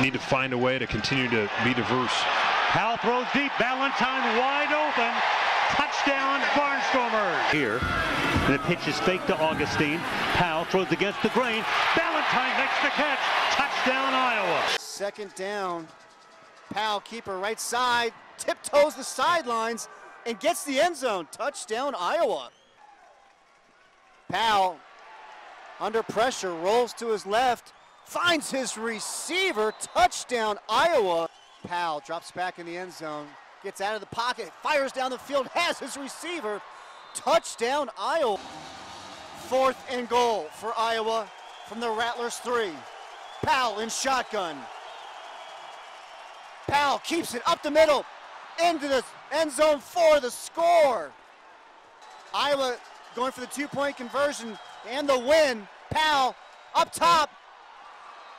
need to find a way to continue to be diverse. Powell throws deep. Valentine wide open. Touchdown, Barnstormers. Here, and the pitch is fake to Augustine. Powell throws against the grain. Valentine makes the catch. Touchdown, Iowa. Second down. Powell, keeper right side, tiptoes the sidelines and gets the end zone. Touchdown, Iowa. Powell, under pressure, rolls to his left, finds his receiver. Touchdown, Iowa. Powell drops back in the end zone, gets out of the pocket, fires down the field, has his receiver. Touchdown, Iowa. Fourth and goal for Iowa from the Rattlers three. Powell in shotgun. Powell keeps it up the middle, into the end zone for the score. Iowa going for the two-point conversion and the win. Powell up top.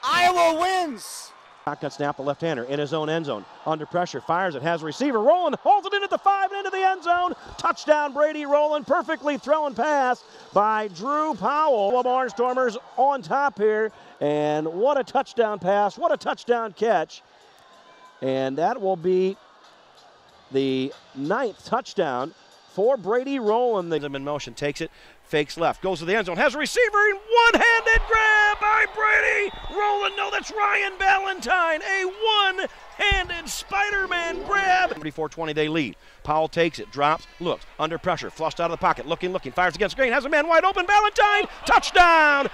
Iowa wins. Shotgun snap, a left-hander in his own end zone. Under pressure, fires it, has a receiver rolling, holds it in at the five and into the end zone. Touchdown, Brady Roland, perfectly thrown pass by Drew Powell. The Barnstormers on top here, and what a touchdown pass, what a touchdown catch. And that will be the ninth touchdown for Brady Roland. Him in motion, takes it, fakes left, goes to the end zone, has a receiver in one-handed grab by Brady Roland. No, that's Ryan Valentine. A one-handed Spider-Man grab. 34-20 they lead. Powell takes it, drops, looks, under pressure, flushed out of the pocket, looking, looking, fires against Green, has a man wide open. Valentine, touchdown!